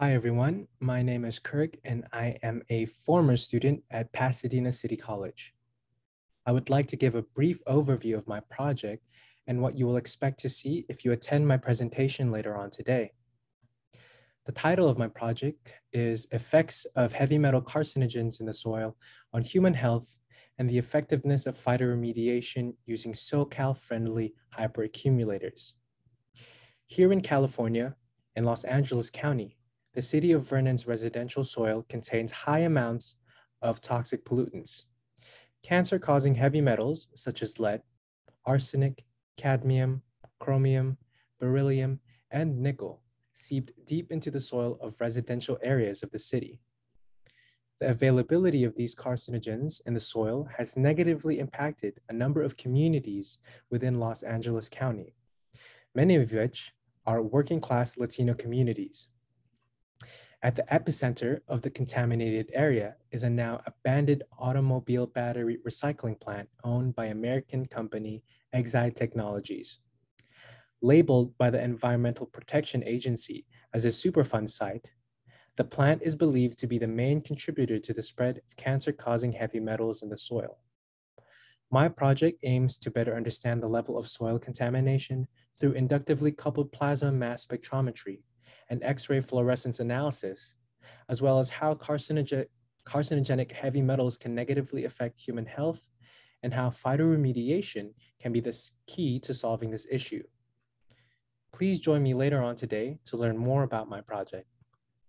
Hi, everyone. My name is Kirk, and I am a former student at Pasadena City College. I would like to give a brief overview of my project and what you will expect to see if you attend my presentation later on today. The title of my project is Effects of Heavy Metal Carcinogens in the Soil on Human Health and the Effectiveness of Phytoremediation using SoCal-friendly hyperaccumulators. Here in California, in Los Angeles County, the city of Vernon's residential soil contains high amounts of toxic pollutants. Cancer-causing heavy metals such as lead, arsenic, cadmium, chromium, beryllium, and nickel seeped deep into the soil of residential areas of the city. The availability of these carcinogens in the soil has negatively impacted a number of communities within Los Angeles County, many of which are working class Latino communities. At the epicenter of the contaminated area is a now abandoned automobile battery recycling plant owned by American company Exide Technologies. Labeled by the Environmental Protection Agency as a Superfund site, the plant is believed to be the main contributor to the spread of cancer-causing heavy metals in the soil. My project aims to better understand the level of soil contamination through inductively coupled plasma mass spectrometry and X-ray fluorescence analysis, as well as how carcinogen carcinogenic heavy metals can negatively affect human health and how phytoremediation can be the key to solving this issue. Please join me later on today to learn more about my project.